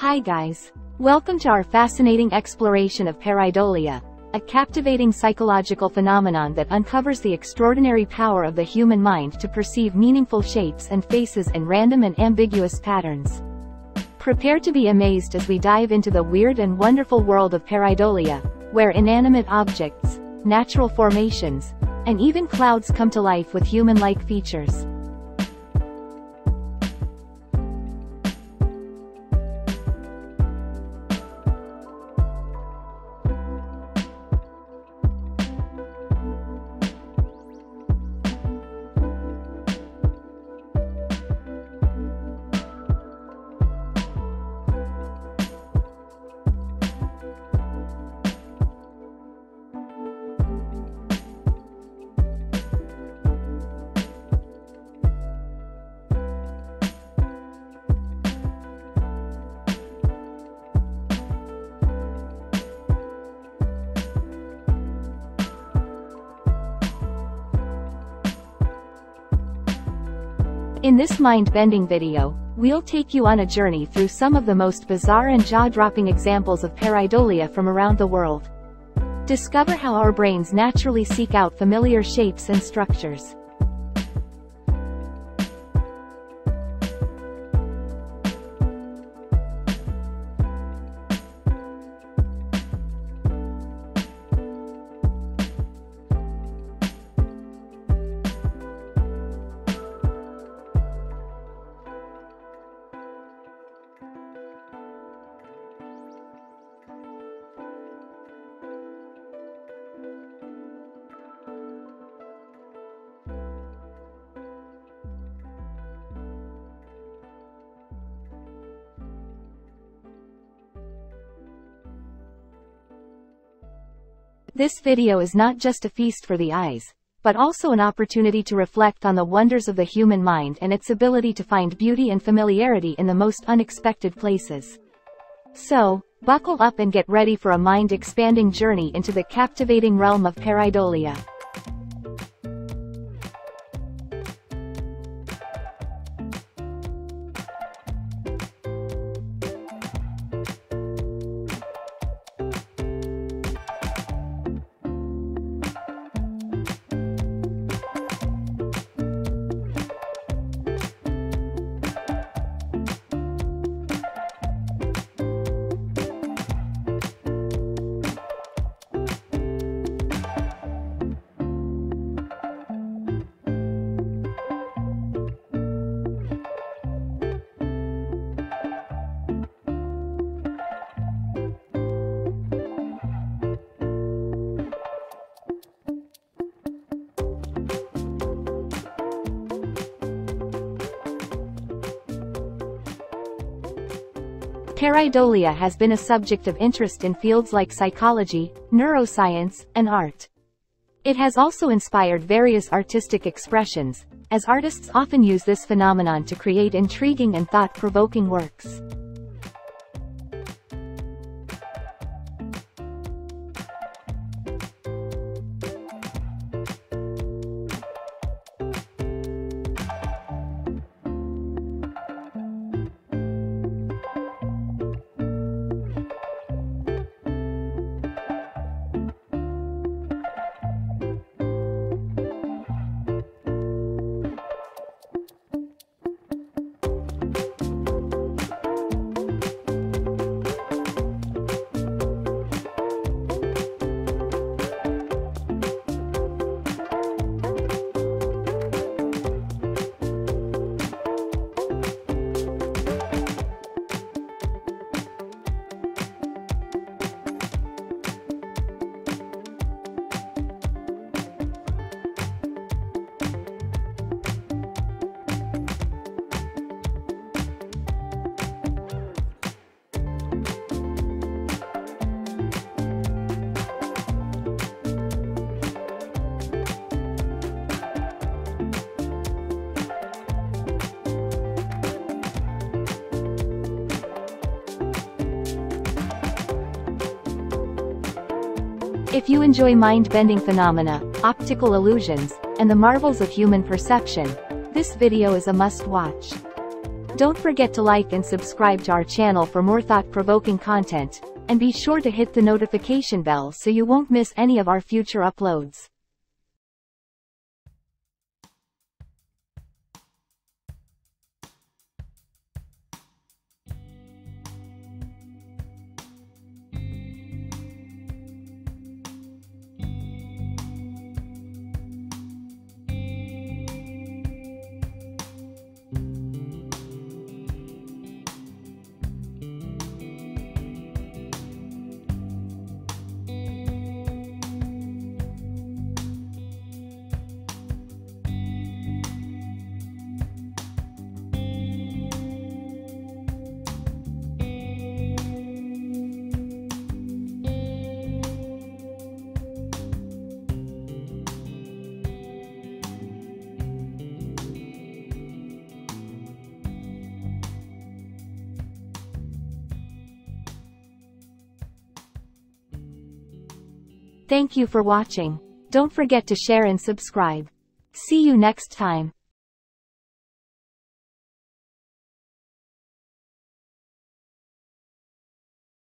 Hi guys. Welcome to our fascinating exploration of pareidolia, a captivating psychological phenomenon that uncovers the extraordinary power of the human mind to perceive meaningful shapes and faces in random and ambiguous patterns. Prepare to be amazed as we dive into the weird and wonderful world of pareidolia, where inanimate objects, natural formations, and even clouds come to life with human-like features. In this mind-bending video, we'll take you on a journey through some of the most bizarre and jaw-dropping examples of pareidolia from around the world. Discover how our brains naturally seek out familiar shapes and structures. This video is not just a feast for the eyes, but also an opportunity to reflect on the wonders of the human mind and its ability to find beauty and familiarity in the most unexpected places. So, buckle up and get ready for a mind-expanding journey into the captivating realm of pareidolia. Pareidolia has been a subject of interest in fields like psychology, neuroscience, and art. It has also inspired various artistic expressions, as artists often use this phenomenon to create intriguing and thought-provoking works. If you enjoy mind-bending phenomena, optical illusions, and the marvels of human perception, this video is a must-watch. Don't forget to like and subscribe to our channel for more thought-provoking content, and be sure to hit the notification bell so you won't miss any of our future uploads. Thank you for watching. Don't forget to share and subscribe. See you next time.